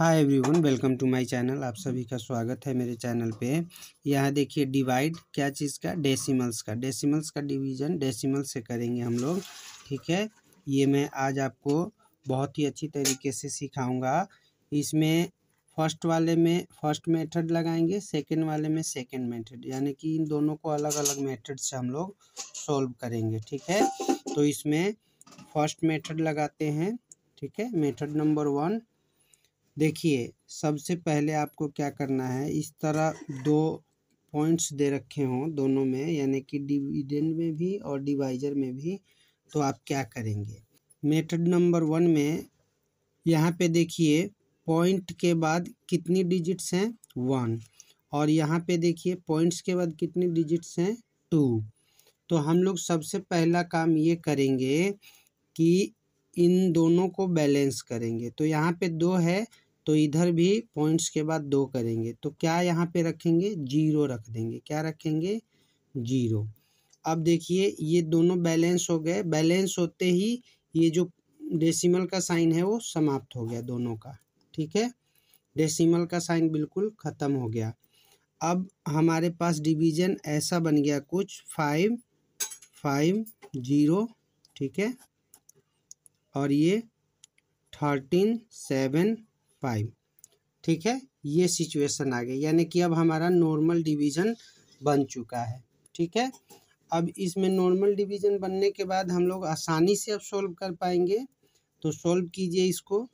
Hi everyone welcome to my channel आप सभी का स्वागत है मेरे चैनल पे। यहाँ देखिए डिवाइड क्या चीज़ का? डेसिमल्स का। डेसिमल्स का डिवीज़न डेसिमल से करेंगे हम लोग, ठीक है? ये मैं आज आपको बहुत ही अच्छी तरीके से सिखाऊँगा। इसमें फ़र्स्ट वाले में फ़र्स्ट मेथड लगाएँगे सेकंड वाले में सेकंड मेथड यानी कि इन दोनों को अलग अलग मेथड से हम लोग सॉल्व करेंगे, ठीक है? तो इसमें फ़र्स्ट मेथड लगाते हैं, ठीक है? मेथड नंबर वन देखिए, सबसे पहले आपको क्या करना है, इस तरह दो पॉइंट्स दे रखे हों दोनों में, यानी कि डिविडेंड में भी और डिवाइजर में भी तो आप क्या करेंगे? मेथड नंबर वन में, यहाँ पे देखिए, पॉइंट के बाद कितनी डिजिट्स हैं? वन। और यहाँ पे देखिए, पॉइंट्स के बाद कितनी डिजिट्स हैं? टू। तो हम लोग सबसे पहला काम ये करेंगे कि इन दोनों को बैलेंस करेंगे। तो यहाँ पे दो है तो इधर भी पॉइंट्स के बाद दो करेंगे। तो क्या यहाँ पे रखेंगे? ज़ीरो रख देंगे। क्या रखेंगे? ज़ीरो। अब देखिए, ये दोनों बैलेंस हो गए। बैलेंस होते ही ये जो डेसिमल का साइन है वो समाप्त हो गया दोनों का। ठीक है? डेसिमल का साइन बिल्कुल ख़त्म हो गया। अब हमारे पास डिवीज़न ऐसा बन गया कुछ फाइव फाइव, ज़ीरो, ठीक है? और ये थर्टीन, सेवन फाइव ठीक है? ये सिचुएशन आ गई। यानी कि अब हमारा नॉर्मल डिवीज़न बन चुका है, ठीक है? अब इसमें नॉर्मल डिवीज़न बनने के बाद हम लोग आसानी से अब सोल्व कर पाएँगे। तो सोल्व कीजिए इसको।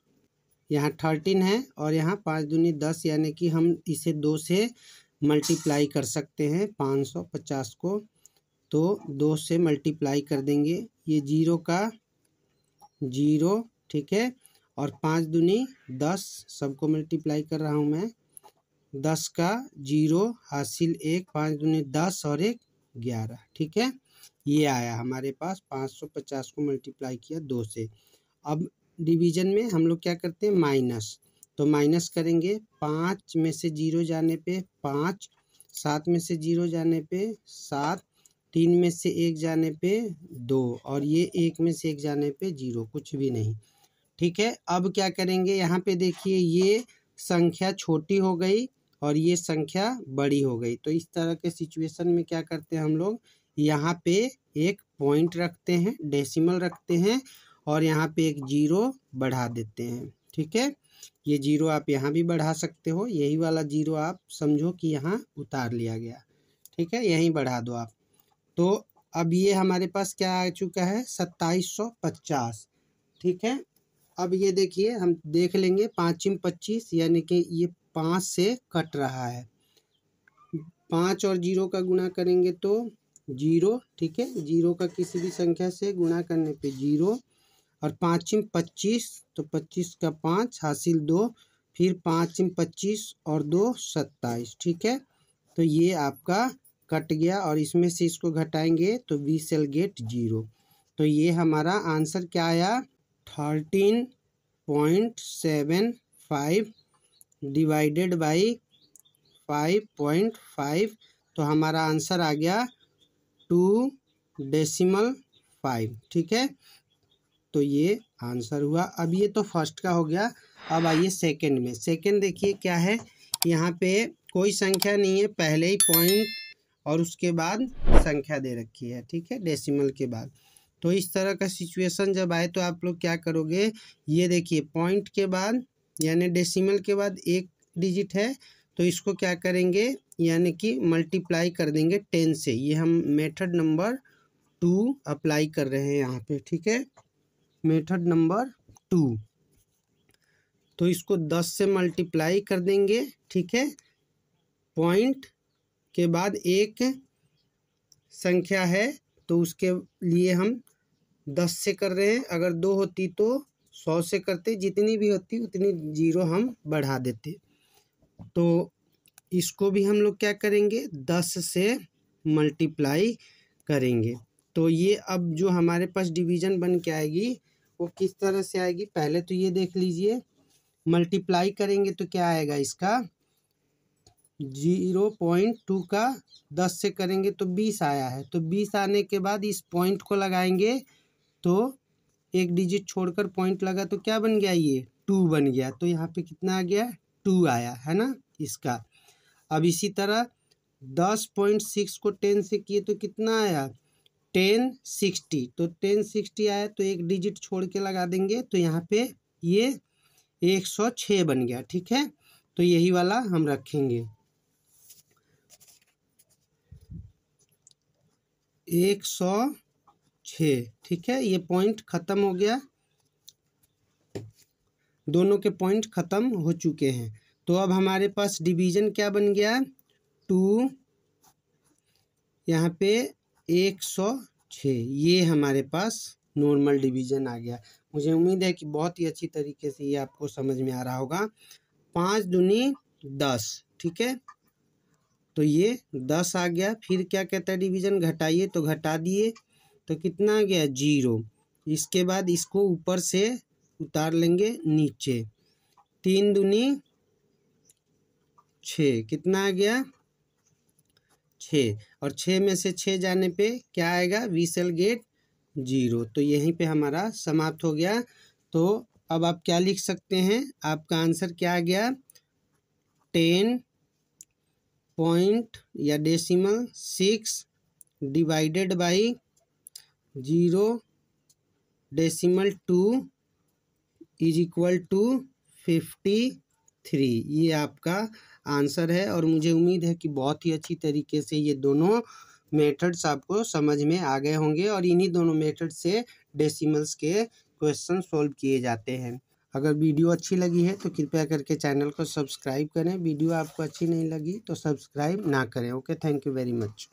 यहाँ थर्टीन है और यहाँ पाँच दूनी दस, यानी कि हम इसे दो से मल्टीप्लाई कर सकते हैं पाँच सौ पचास को। तो दो से मल्टीप्लाई कर देंगे। ये ज़ीरो का ज़ीरो ठीक है? और पाँच दूनी दस, सबको मल्टीप्लाई कर रहा हूँ मैं। दस का ज़ीरो, हासिल एक, पाँच दूनी दस और एक ग्यारह, ठीक है? ये आया हमारे पास, पाँच सौ पचास को मल्टीप्लाई किया दो से। अब डिवीज़न में हम लोग क्या करते हैं? माइनस तो माइनस करेंगे, पाँच में से ज़ीरो जाने पे पाँच, सात में से ज़ीरो जाने पे सात, तीन में से एक जाने पे दो, और ये एक में से एक जाने पे ज़ीरो, कुछ भी नहीं। ठीक है? अब क्या करेंगे? यहाँ पे देखिए, ये संख्या छोटी हो गई और ये संख्या बड़ी हो गई। तो इस तरह के सिचुएशन में क्या करते हैं हम लोग? यहाँ पे एक पॉइंट रखते हैं डेसिमल रखते हैं और यहाँ पे एक ज़ीरो बढ़ा देते हैं। ठीक है? ये ज़ीरो आप यहाँ भी बढ़ा सकते हो। यही वाला ज़ीरो आप समझो कि यहाँ उतार लिया गया। ठीक है? यहीं बढ़ा दो आप। तो अब ये हमारे पास क्या आ चुका है? सत्ताईस सौ पचास। ठीक है? अब ये देखिए, हम देख लेंगे पाँचिम पच्चीस, यानी कि ये पाँच से कट रहा है। पाँच और ज़ीरो का गुणा करेंगे तो ज़ीरो, ठीक है? ज़ीरो का किसी भी संख्या से गुणा करने पे ज़ीरो। और पाँचिम पच्चीस तो पच्चीस का पाँच, हासिल दो, फिर पाँचिम पच्चीस और दो, सत्ताईस, ठीक है? तो ये आपका कट गया और इसमें से इसको घटाएँगे तो वी सेल गेट ज़ीरो। तो ये हमारा आंसर क्या आया? Thirteen point seven five divided by five point five तो हमारा आंसर आ गया टू डेसिमल फाइव ठीक है? तो ये आंसर हुआ। अब ये तो फ़र्स्ट का हो गया। अब आइए सेकंड में। सेकंड देखिए क्या है? यहाँ पे कोई संख्या नहीं है, पहले ही पॉइंट और उसके बाद संख्या दे रखी है, ठीक है? डेसिमल के बाद। तो इस तरह का सिचुएशन जब आए तो आप लोग क्या करोगे? ये देखिए पॉइंट के बाद, यानी डेसिमल के बाद एक डिजिट है तो इसको क्या करेंगे? यानी कि मल्टीप्लाई कर देंगे टेन से। ये हम मेथड नंबर टू अप्लाई कर रहे हैं यहाँ पे, ठीक है? मेथड नंबर टू तो इसको दस से मल्टीप्लाई कर देंगे, ठीक है? पॉइंट के बाद एक संख्या है तो उसके लिए हम दस से कर रहे हैं। अगर दो होती तो सौ से करते, जितनी भी होती उतनी ज़ीरो हम बढ़ा देते। तो इसको भी हम लोग क्या करेंगे? दस से मल्टीप्लाई करेंगे। तो ये अब जो हमारे पास डिवीज़न बन के आएगी, वो किस तरह से आएगी? पहले तो ये देख लीजिए। मल्टीप्लाई करेंगे तो क्या आएगा इसका? ज़ीरो पॉइंट टू का दस से करेंगे तो बीस आया है। तो बीस आने के बाद इस पॉइंट को लगाएँगे तो एक डिजिट छोड़कर पॉइंट लगा तो क्या बन गया ये? टू बन गया। तो यहाँ पे कितना आ गया? टू आया, है ना? इसका। अब इसी तरह दस पॉइंट सिक्स को टेन से किए तो कितना आया? Ten sixty. तो टेन सिक्सटी आया तो एक डिजिट छोड़ के लगा देंगे तो यहाँ पे ये एक सौ छः बन गया, ठीक है? तो यही वाला हम रखेंगे। एक सौ छ ठीक है, ये पॉइंट ख़त्म हो गया। दोनों के पॉइंट ख़त्म हो चुके हैं। तो अब हमारे पास डिवीज़न क्या बन गया? टू, यहाँ पे एक सौ छ ये हमारे पास नॉर्मल डिवीज़न आ गया। मुझे उम्मीद है कि बहुत ही अच्छी तरीके से ये आपको समझ में आ रहा होगा। पाँच दूनी दस। ठीक है? तो ये दस आ गया। फिर क्या कहता है डिवीज़न घटाइए तो घटा दिए। तो कितना आ गया? ज़ीरो इसके बाद इसको ऊपर से उतार लेंगे, नीचे। तीन दूनी छ। कितना आ गया? छ। और छ में से छ जाने पे क्या आएगा? वी सेल गेट ज़ीरो तो यहीं पे हमारा समाप्त हो गया। तो अब आप क्या लिख सकते हैं? आपका आंसर क्या आ गया? टेन पॉइंट या decimal six divided by zero decimal two is equal to fifty three. ये आपका आंसर है और मुझे उम्मीद है कि बहुत ही अच्छी तरीके से ये दोनों मेथड्स आपको समझ में आ गए होंगे और इन्हीं दोनों मेथड से डेसिमल्स के क्वेश्चन सॉल्व किए जाते हैं। अगर वीडियो अच्छी लगी है तो कृपया करके चैनल को सब्सक्राइब करें। वीडियो आपको अच्छी नहीं लगी तो सब्सक्राइब ना करें। Okay, thank you very much.